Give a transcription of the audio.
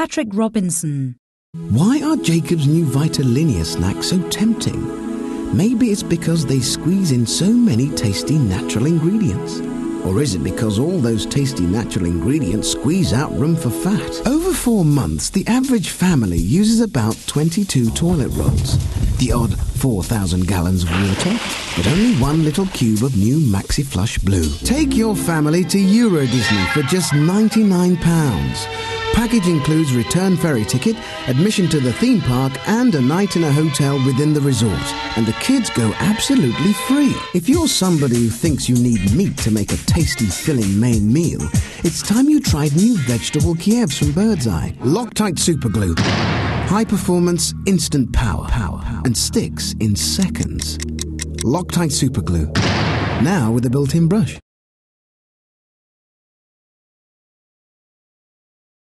Patrick Robinson. Why are Jacob's new Vitalinea snacks so tempting? Maybe it's because they squeeze in so many tasty natural ingredients. Or is it because all those tasty natural ingredients squeeze out room for fat? Over four months, the average family uses about 22 toilet rolls, the odd 4,000 gallons of water, but only one little cube of new Maxi Flush Blue. Take your family to Euro Disney for just £99. Package includes return ferry ticket, admission to the theme park, and a night in a hotel within the resort. And the kids go absolutely free. If you're somebody who thinks you need meat to make a tasty, filling main meal, it's time you tried new vegetable Kievs from Birdseye. Loctite Superglue. High performance, instant power, power, power, and sticks in seconds. Loctite Superglue. Now with a built-in brush.